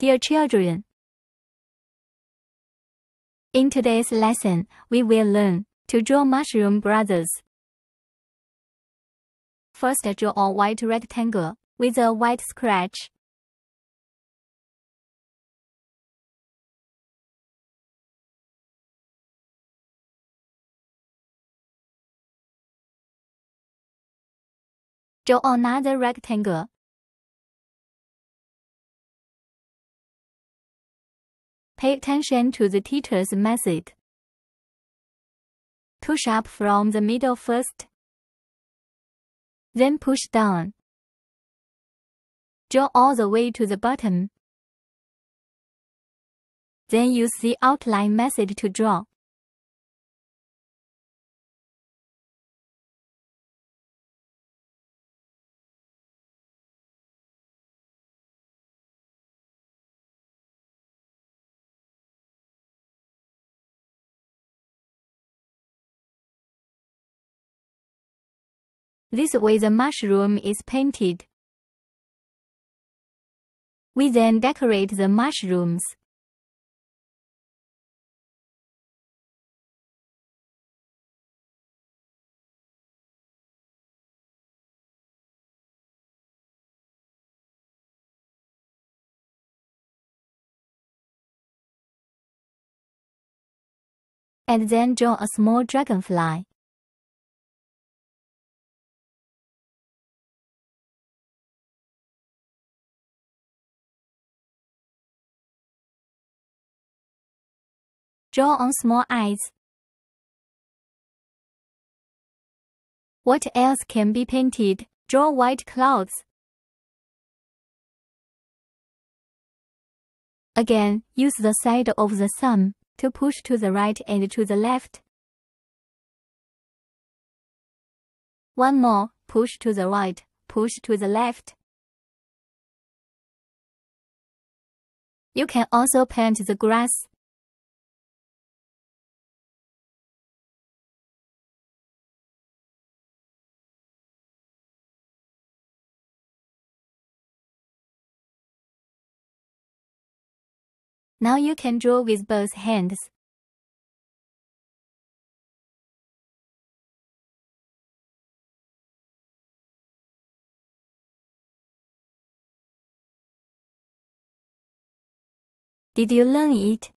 Dear children, in today's lesson, we will learn to draw mushroom brothers. First, draw a white rectangle with a white scratch. Draw another rectangle Pay attention to the teacher's method. Push up from the middle first. Then push down. Draw all the way to the bottom. Then use the outline method to draw. This way the mushroom is painted. We then decorate the mushrooms. And then draw a small dragonfly. Draw on small eyes. What else can be painted? Draw white clouds. Again, use the side of the thumb to push to the right and to the left. One more, push to the right, push to the left. You can also paint the grass. Now you can draw with both hands. Did you learn it?